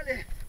allez.